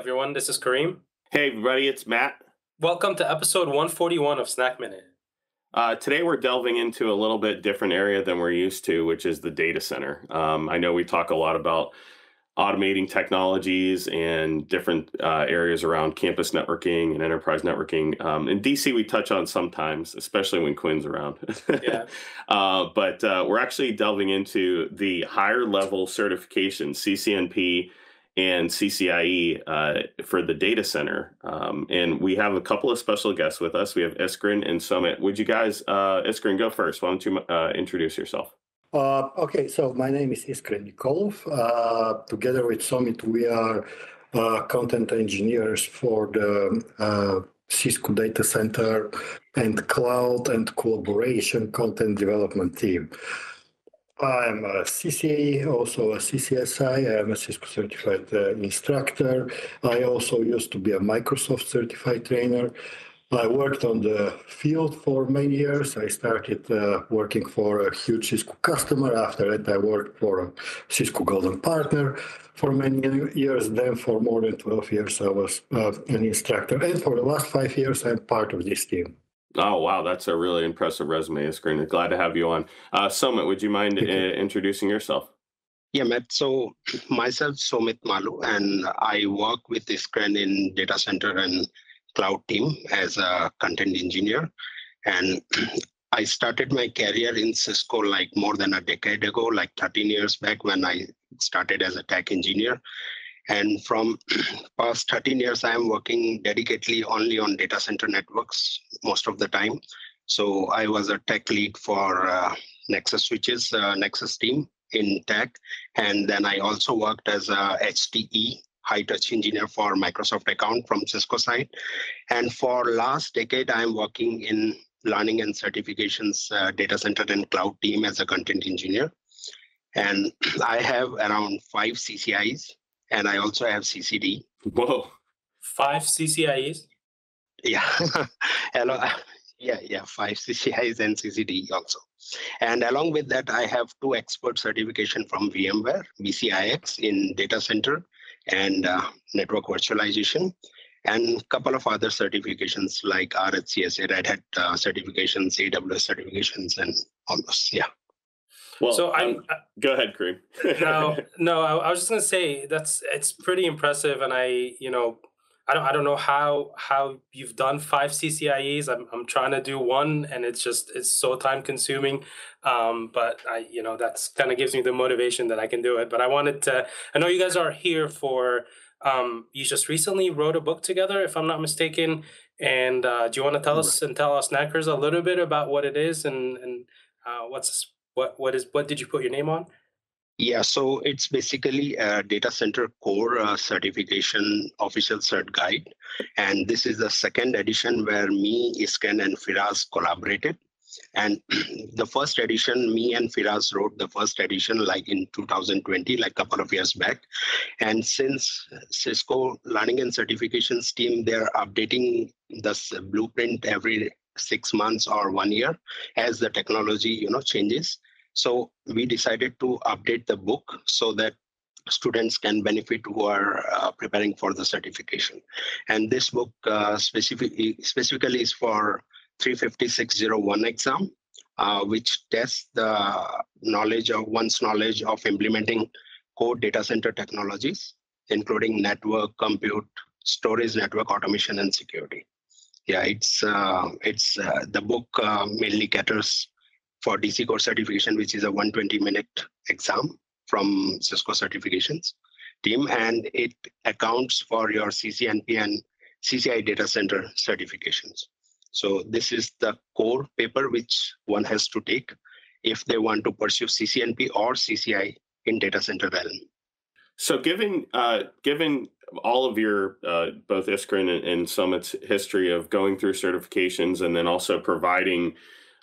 everyone. This is Kareem. Hey, everybody, it's Matt. Welcome to episode 141 of Snack Minute. Uh, today, we're delving into a little bit different area than we're used to, which is the data center. Um, I know we talk a lot about automating technologies and different uh, areas around campus networking and enterprise networking. Um, in DC, we touch on sometimes, especially when Quinn's around. Yeah. uh, but uh, we're actually delving into the higher level certification, CCNP and CCIE uh, for the data center. Um, and we have a couple of special guests with us. We have Iskren and Somit. Would you guys, uh, Iskren, go first? Why don't you uh, introduce yourself? Uh, okay, so my name is Iskren Nikolov. Uh, together with Somit, we are uh, content engineers for the uh, Cisco data center and cloud and collaboration content development team. I'm a CCIE, also a CCSI. I'm a Cisco certified uh, instructor. I also used to be a Microsoft certified trainer. I worked on the field for many years. I started uh, working for a huge Cisco customer. After that, I worked for a Cisco Golden Partner for many years. Then, for more than 12 years, I was uh, an instructor. And for the last five years, I'm part of this team. Oh, wow. That's a really impressive resume, Iskren. Glad to have you on. Uh, Somit, would you mind uh, introducing yourself? Yeah, Matt. So myself, Somit Maloo, and I work with Iskren in data center and cloud team as a content engineer. And I started my career in Cisco like more than a decade ago, like 13 years back when I started as a tech engineer. And from past 13 years, I am working dedicatedly only on data center networks most of the time. So I was a tech lead for uh, Nexus switches, uh, Nexus team in tech. And then I also worked as a HTE high touch engineer for Microsoft account from Cisco side. And for last decade, I'm working in learning and certifications uh, data center and cloud team as a content engineer. And I have around five CCIEs and I also have CCDE. Whoa. Five CCIEs? Yeah. Hello. Yeah, yeah, five CCIEs and CCDE also. And along with that, I have two expert certification from VMware, VCIX in data center and uh, network virtualization, and a couple of other certifications like RHCSA, Red Hat uh, certifications, AWS certifications, and all those. Yeah. Well, so I'm. Um, go ahead, Kareem. no, no. I, I was just gonna say that's it's pretty impressive, and I, you know, I don't I don't know how how you've done five CCIEs. I'm I'm trying to do one, and it's just it's so time consuming. Um, but I you know that's kind of gives me the motivation that I can do it. But I wanted to. I know you guys are here for. Um, you just recently wrote a book together, if I'm not mistaken. And uh, do you want to tell us and tell us snackers a little bit about what it is and and uh, what's what what is what did you put your name on? Yeah, so it's basically a data center core uh, certification official cert guide. And this is the second edition where me, Iskren, and Firas collaborated. And the first edition, me and Firas wrote the first edition like in 2020, like a couple of years back. And since Cisco Learning and Certifications team, they're updating this blueprint every six months or one year as the technology you know changes so we decided to update the book so that students can benefit who are uh, preparing for the certification. And this book uh, specifically, specifically is for 35601 exam, uh, which tests the knowledge of one's knowledge of implementing core data center technologies, including network, compute, storage, network automation, and security. Yeah, it's uh, it's uh, the book uh, mainly caters for DC core certification, which is a 120 minute exam from Cisco certifications team, and it accounts for your CCNP and CCIE data center certifications. So this is the core paper which one has to take if they want to pursue CCNP or CCIE in data center realm. So, given uh, given all of your uh, both Iskren and, and Somit's history of going through certifications and then also providing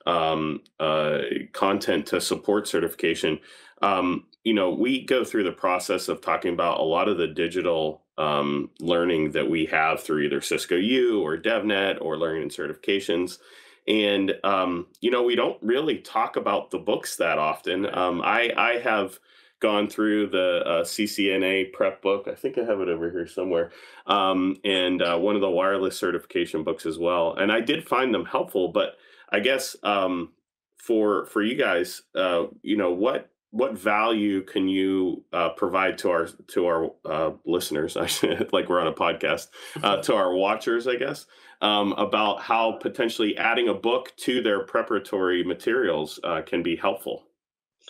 um, uh, content to support certification. Um, you know, we go through the process of talking about a lot of the digital um, learning that we have through either Cisco U or DevNet or learning and certifications. And um, you know, we don't really talk about the books that often. Um, I I have gone through the uh, CCNA prep book. I think I have it over here somewhere, um, and uh, one of the wireless certification books as well. And I did find them helpful, but I guess um, for for you guys, uh, you know what what value can you uh, provide to our to our uh, listeners? Like we're on a podcast uh, to our watchers, I guess, um, about how potentially adding a book to their preparatory materials uh, can be helpful.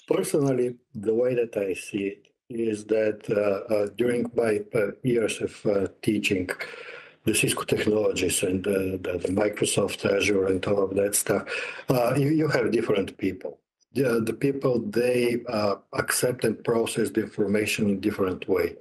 Personally, the way that I see it is that uh, uh, during my years of teaching the Cisco technologies and the, the, Microsoft Azure and all of that stuff, you, you have different people the, the people they uh, accept and process the information in different way.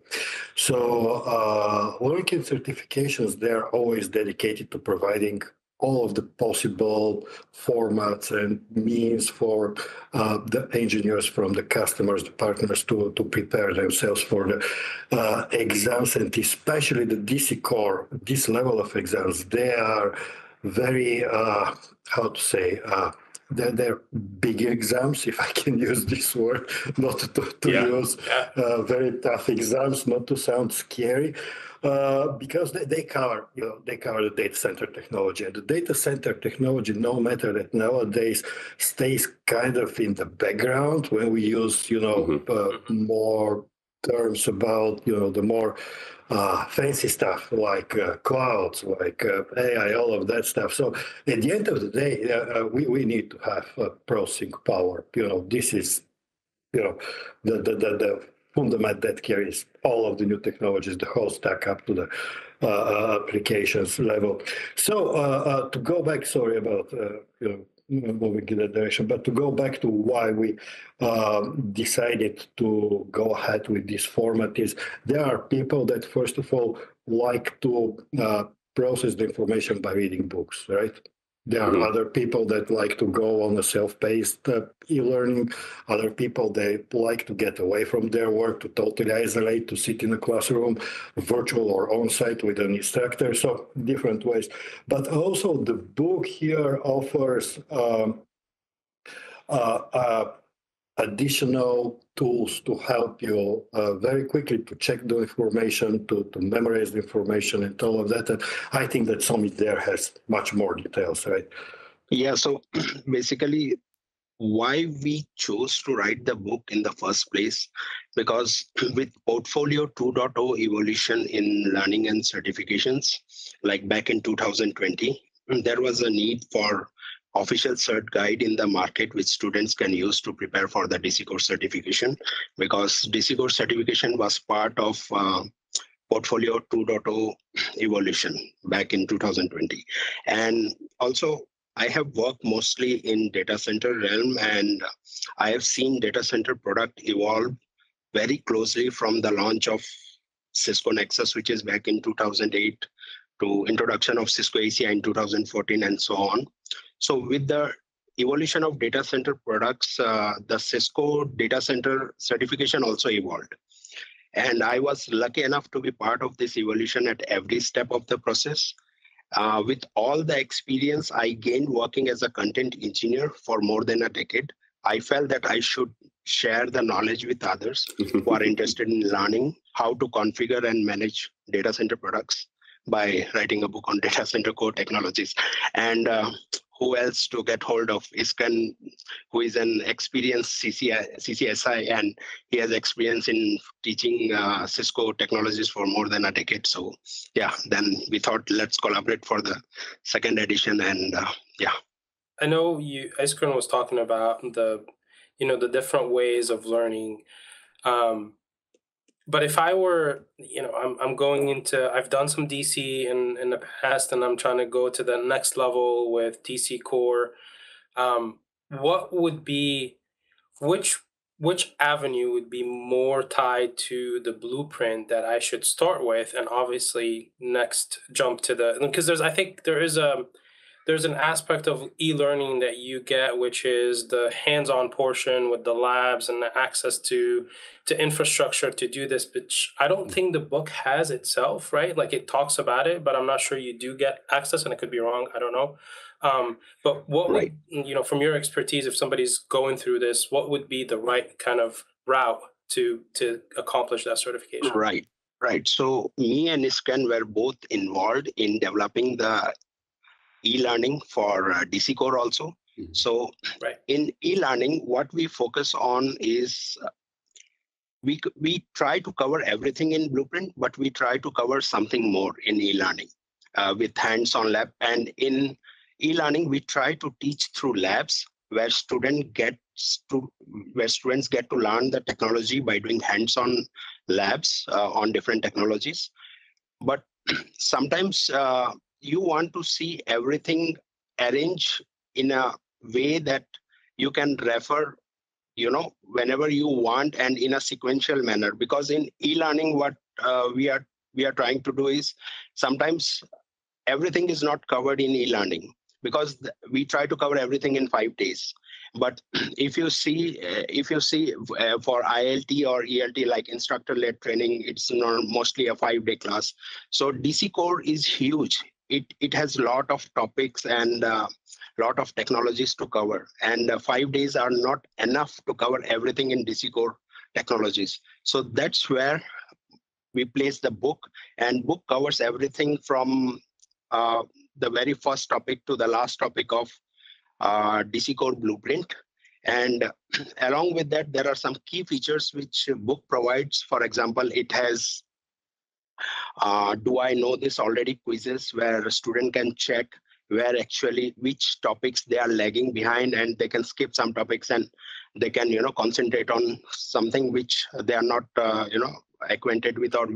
So uh, working certifications, they're always dedicated to providing all of the possible formats and means for uh, the engineers from the customers, the partners to, to prepare themselves for the uh, exams and especially the DC core, this level of exams, they are very, uh, how to say, uh, they're, they're big exams, if I can use this word, not to, to yeah. use yeah. Uh, very tough exams, not to sound scary, uh, because they, they cover, you know, they cover the data center technology. And the data center technology, no matter that nowadays stays kind of in the background when we use, you know, mm-hmm. uh, more terms about, you know, the more uh, fancy stuff like uh, clouds, like uh, AI, all of that stuff. So at the end of the day, uh, uh, we, we need to have uh, processing power. You know, this is, you know, the, the, the, the fundament that carries all of the new technologies, the whole stack up to the uh, uh, applications level. So uh, to go back, sorry about, you know, moving in that direction. But to go back to why we um, decided to go ahead with this format is there are people that first of all like to uh, process the information by reading books, right? There are mm-hmm. other people that like to go on a self-paced uh, e-learning. Other people they like to get away from their work, to totally isolate, to sit in a classroom, virtual or on-site with an instructor. So different ways. But also the book here offers um, uh, uh, additional tools to help you uh, very quickly to check the information, to, to memorize the information and all of that. And I think that Somit there has much more details, right? Yeah, so basically why we chose to write the book in the first place because with portfolio 2.0 evolution in learning and certifications like back in 2020 there was a need for official cert guide in the market which students can use to prepare for the DC course certification because DC course certification was part of uh, portfolio 2.0 evolution back in 2020 and also I have worked mostly in data center realm and I have seen data center product evolve very closely from the launch of Cisco Nexus, which is back in 2008 to introduction of Cisco ACI in 2014 and so on. So with the evolution of data center products, uh, the Cisco data center certification also evolved. And I was lucky enough to be part of this evolution at every step of the process. Uh, with all the experience I gained working as a content engineer for more than a decade, I felt that I should share the knowledge with others who are interested in learning how to configure and manage data center products by writing a book on data center core technologies. And uh, who else to get hold of? Iskren, who is an experienced CCIE, CCSI, and he has experience in teaching uh, Cisco technologies for more than a decade. So, yeah, then we thought let's collaborate for the second edition, and uh, yeah. I know you, Iskren was talking about the, you know, the different ways of learning. Um, but if I were, you know, I'm I'm going into I've done some DC in in the past, and I'm trying to go to the next level with DC Core. Um, what would be, which which avenue would be more tied to the blueprint that I should start with, and obviously next jump to the because there's I think there is a there's an aspect of e-learning that you get which is the hands-on portion with the labs and the access to to infrastructure to do this but i don't think the book has itself right like it talks about it but i'm not sure you do get access and it could be wrong i don't know um, but what right. would you know from your expertise if somebody's going through this what would be the right kind of route to to accomplish that certification? Right, right. So me and Iskren were both involved in developing the e-learning for uh, DC Core also. Mm-hmm. So right. in e-learning, what we focus on is uh, we we try to cover everything in Blueprint, but we try to cover something more in e-learning uh, with hands-on lab. And in e-learning, we try to teach through labs where student gets to where students get to learn the technology by doing hands-on labs uh, on different technologies. But sometimes uh, you want to see everything arranged in a way that you can refer you know whenever you want and in a sequential manner. Because in e-learning what uh, we are we are trying to do is sometimes everything is not covered in e-learning because we try to cover everything in 5 days. But if you see uh, if you see uh, for ilt or elt like instructor led training it's not mostly a 5 day class. So dc core is huge it it has a lot of topics and a uh, lot of technologies to cover. And uh, five days are not enough to cover everything in dc core technologies. So that's where we place the book. And book covers everything from uh, the very first topic to the last topic of uh, dc core blueprint. And along with that there are some key features which book provides. For example it has uh, do I know this already? Quizzes where a student can check where actually which topics they are lagging behind and they can skip some topics and they can you know concentrate on something which they are not uh, you know acquainted with or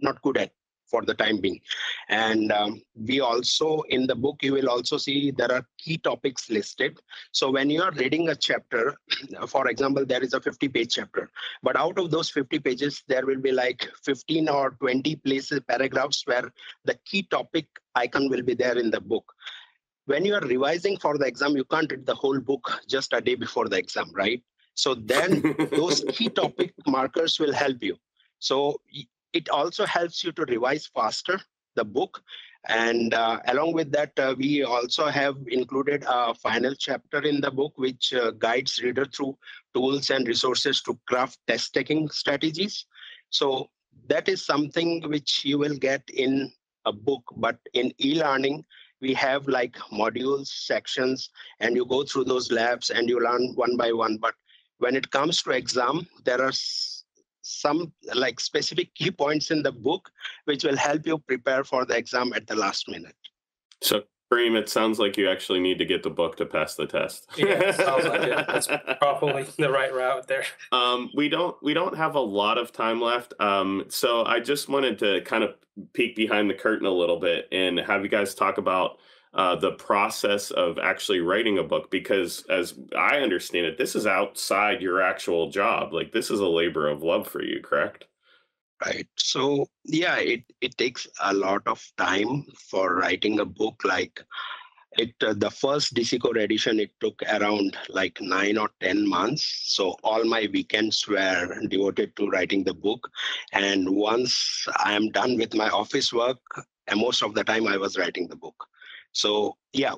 not good at for the time being. And um, we also, in the book, you will also see there are key topics listed. So when you are reading a chapter, for example, there is a 50 page chapter, but out of those 50 pages, there will be like 15 or 20 places, paragraphs where the key topic icon will be there in the book. When you are revising for the exam, you can't read the whole book just a day before the exam, right? So then those key topic markers will help you. So it also helps you to revise faster the book. And uh, along with that, uh, we also have included a final chapter in the book, which uh, guides reader through tools and resources to craft test taking strategies. So that is something which you will get in a book, but in e-learning, we have like modules, sections, and you go through those labs and you learn one by one. But when it comes to exam, there are some like specific key points in the book which will help you prepare for the exam at the last minute so Kareem, it sounds like you actually need to get the book to pass the test. yeah, sounds like it. That's probably the right route there. Um, we don't we don't have a lot of time left, um, so I just wanted to kind of peek behind the curtain a little bit and have you guys talk about uh, the process of actually writing a book because as i understand it this is outside your actual job. Like this is a labor of love for you correct? Right. So yeah it, it takes a lot of time for writing a book. Like it uh, the first dc edition it took around like nine or ten months. So all my weekends were devoted to writing the book. And once i am done with my office work and most of the time i was writing the book so yeah,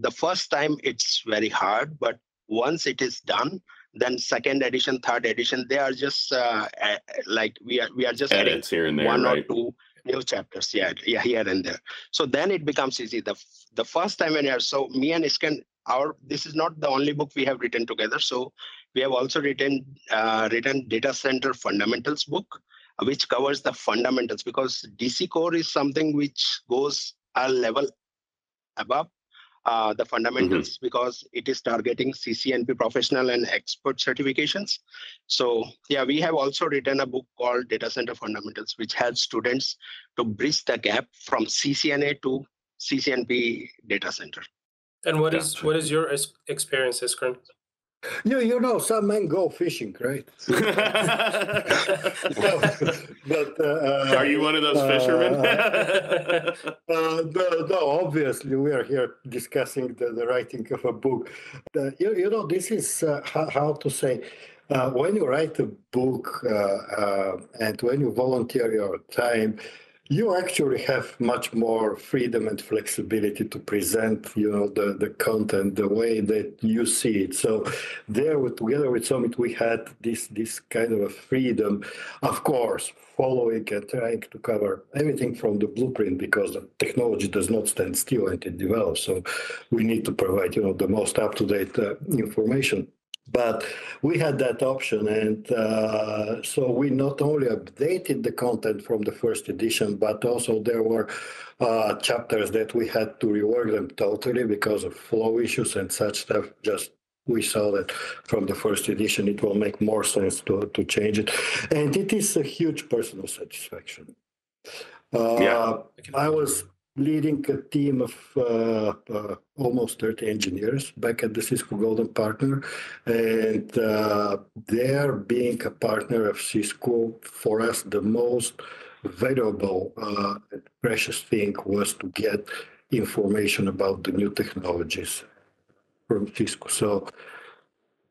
the first time it's very hard, but once it is done, then second edition, third edition, they are just uh, like we are we are just edits here and there, one right? or two new chapters. Yeah, yeah, here and there. So then it becomes easy. The the first time when you're so me and Iskren, our this is not the only book we have written together. So we have also written uh, written data center fundamentals book, which covers the fundamentals because DC core is something which goes a level above uh, the fundamentals mm-hmm. because it is targeting CCNP professional and expert certifications. So yeah, we have also written a book called Data Center Fundamentals, which helps students to bridge the gap from CCNA to CCNP data center. And what is what is your experience, Iskren? You, you know, some men go fishing, right? but uh, are you one of those fishermen? uh, uh, no, no, obviously, we are here discussing the, the writing of a book. you, you know, this is uh, how, how, to say. Uh, when you write a book uh, and when you volunteer your time, you actually have much more freedom and flexibility to present you know the, the content the way that you see it. So there with, together with Somit we had this this kind of a freedom of course following and trying to cover everything from the blueprint because the technology does not stand still and it develops. So we need to provide you know the most up-to-date uh, information but we had that option, and uh, so we not only updated the content from the first edition, but also there were uh, chapters that we had to rework them totally because of flow issues and such stuff. Just we saw that from the first edition, it will make more sense to, to change it. And it is a huge personal satisfaction. Uh, yeah. I was leading a team of uh, uh, almost 30 engineers back at the Cisco Golden Partner. And uh, there, being a partner of Cisco, for us, the most valuable uh, and precious thing was to get information about the new technologies from Cisco. So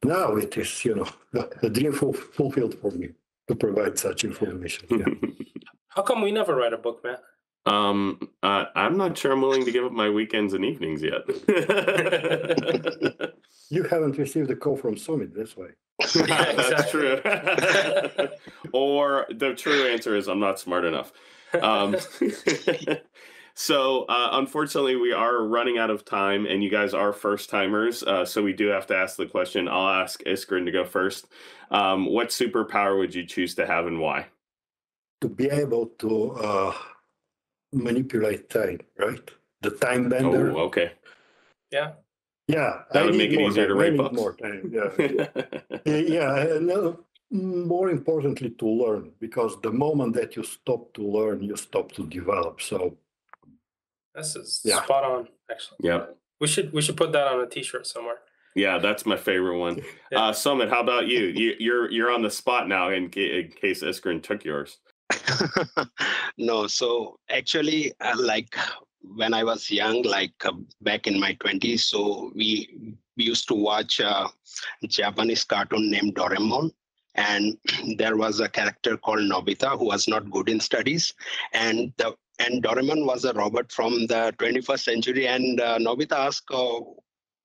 now it is, you know, a dream fulfilled for me to provide such information. Yeah. How come we never write a book, Matt? Um, uh, I'm not sure I'm willing to give up my weekends and evenings yet. you haven't received a call from Somit this way. That's true. or the true answer is I'm not smart enough. Um, so uh, unfortunately, we are running out of time, and you guys are first timers. Uh, so we do have to ask the question. I'll ask Iskren to go first. Um, what superpower would you choose to have, and why? To be able to uh, manipulate time, right? The time bender. Oh, okay. Yeah. Yeah. That I would make it easier time. to write books. More time. Yeah. yeah. No, more importantly, to learn, because the moment that you stop to learn, you stop to develop. So. This is yeah. spot on, actually. Yeah. We should we should put that on a T-shirt somewhere. Yeah, that's my favorite one. yeah. uh, Somit, how about you? you? You're you're on the spot now in, in case Iskren took yours. no, so actually, uh, like when I was young, like uh, back in my 20s, so we, we used to watch a Japanese cartoon named Doraemon. And there was a character called Nobita who was not good in studies. And the and Doraemon was a robot from the 21st century. And uh, Nobita asked, oh,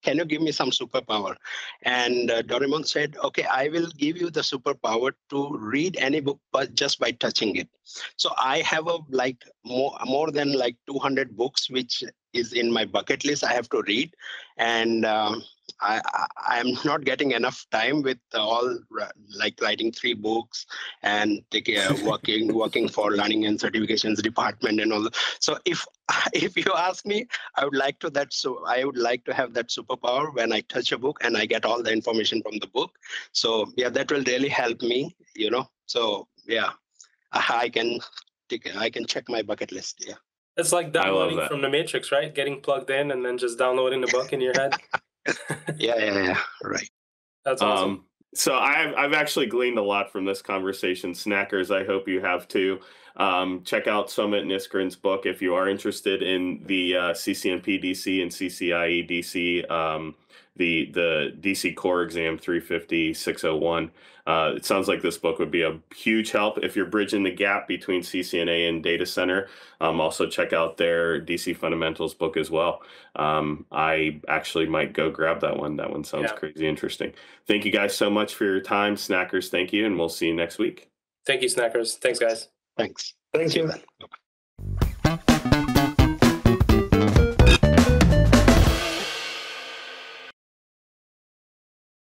can you give me some superpower? And uh, Doraemon said, okay, I will give you the superpower to read any book but just by touching it. So I have a like more more than like 200 books which is in my bucket list. I have to read, and um, I, I am not getting enough time with all like writing three books and taking uh, working working for learning and certifications department and all. That. So if if you ask me, I would like to that. So I would like to have that superpower when I touch a book and I get all the information from the book. So yeah, that will really help me. You know. So yeah, I can take I can check my bucket list. Yeah. It's like downloading from the Matrix, right? Getting plugged in and then just downloading the book in your head. Yeah, yeah, yeah. Right. That's awesome. Um, so I've I've actually gleaned a lot from this conversation. Snackers, I hope you have too. Um, check out Somit Iskren's book if you are interested in the uh, CCNP DC and CCIE DC, um, the the DC Core Exam 350 601. Uh, it sounds like this book would be a huge help if you're bridging the gap between CCNA and data center. Um, also, check out their DC Fundamentals book as well. Um, I actually might go grab that one. That one sounds yeah. crazy interesting. Thank you guys so much for your time. Snackers, thank you, and we'll see you next week. Thank you, Snackers. Thanks, guys. Thanks. Thank you.